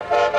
you.